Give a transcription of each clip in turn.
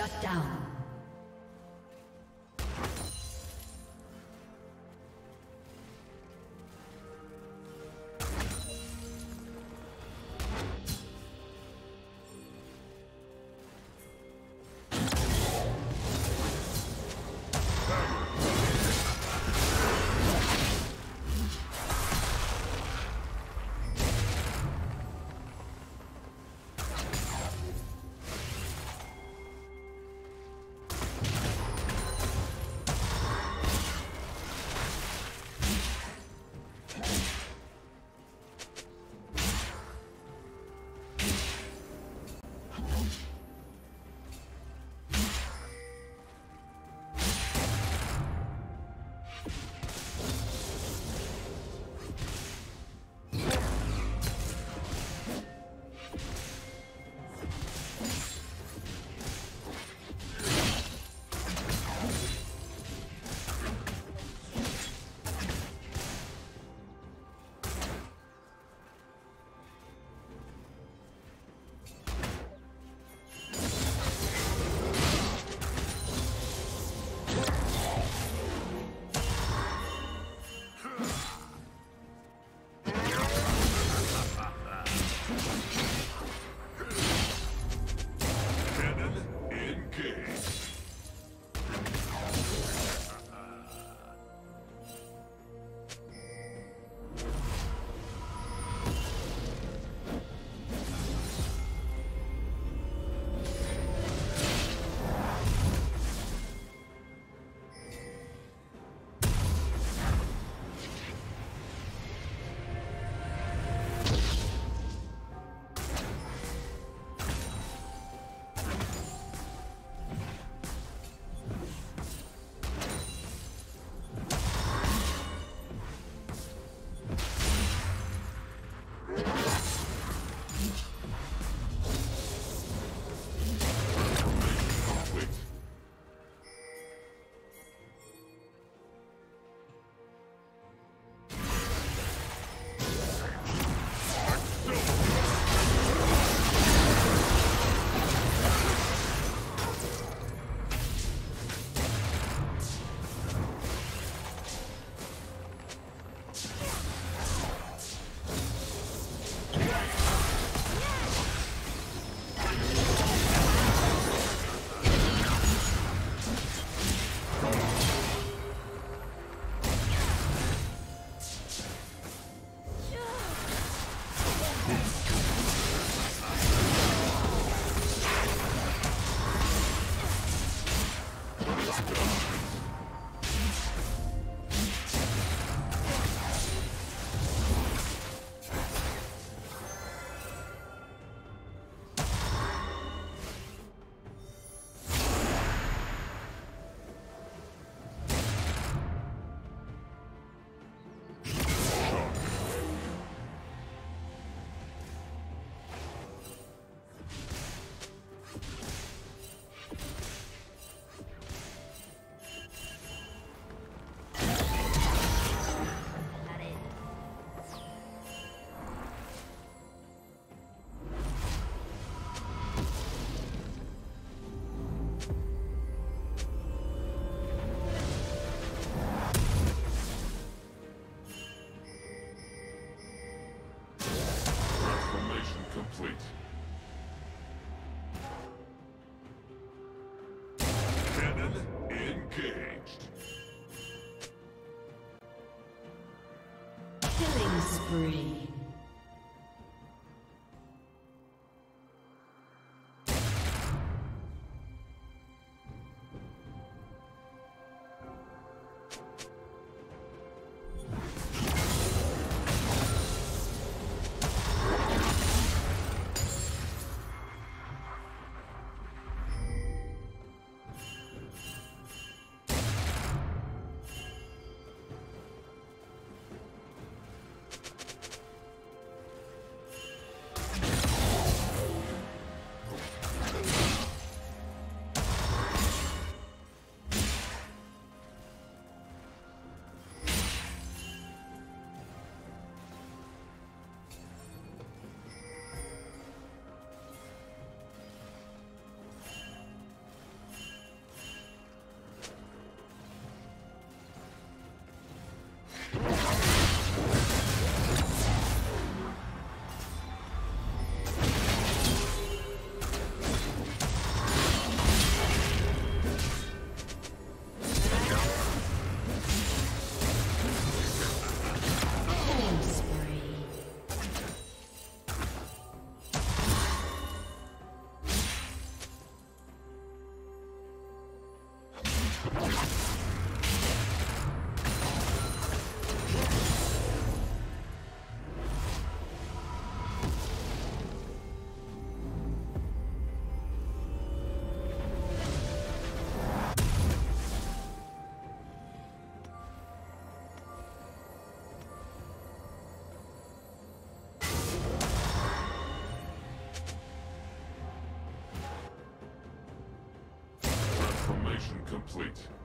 Shut down. Transformation complete.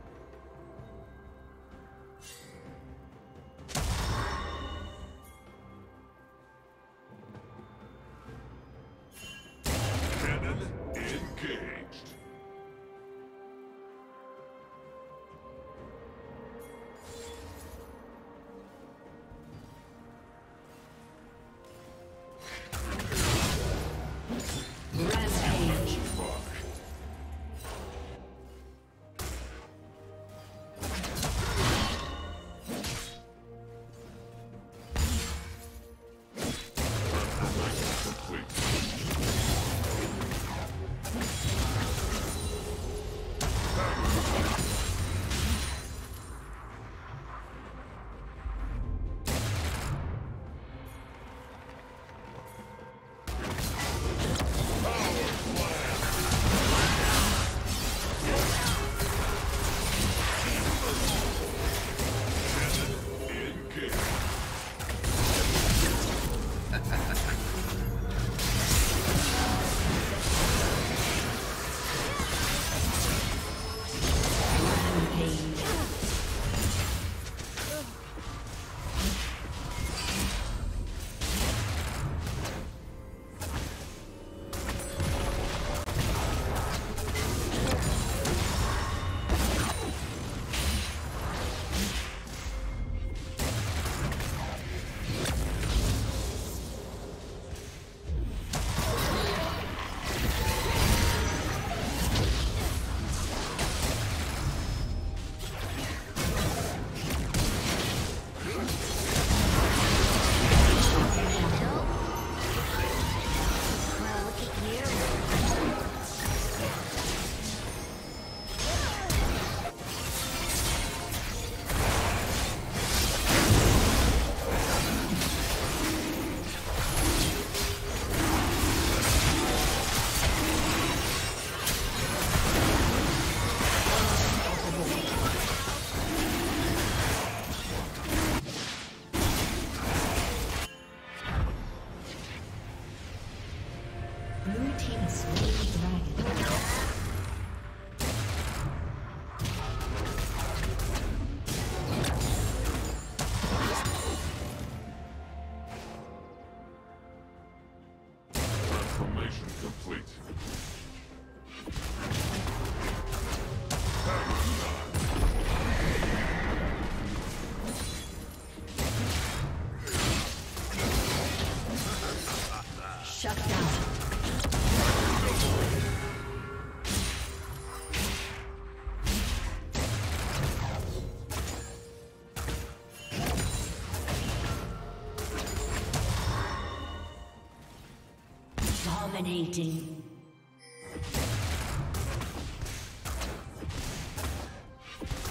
Dominating.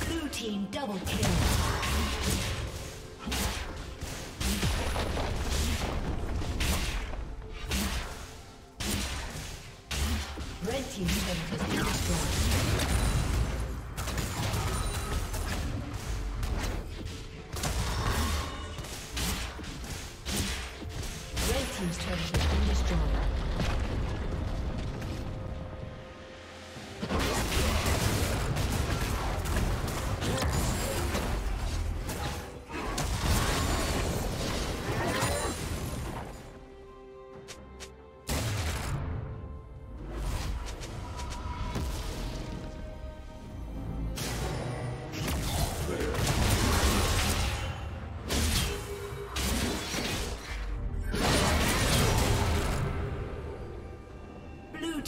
Blue team double kill. Red team has been destroyed. Red team's turret has been destroyed.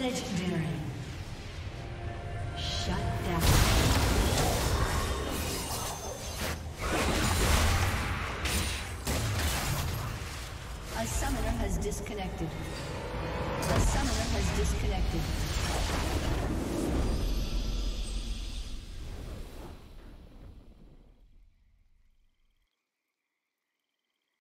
Legendary. Shut down. A summoner has disconnected. A summoner has disconnected.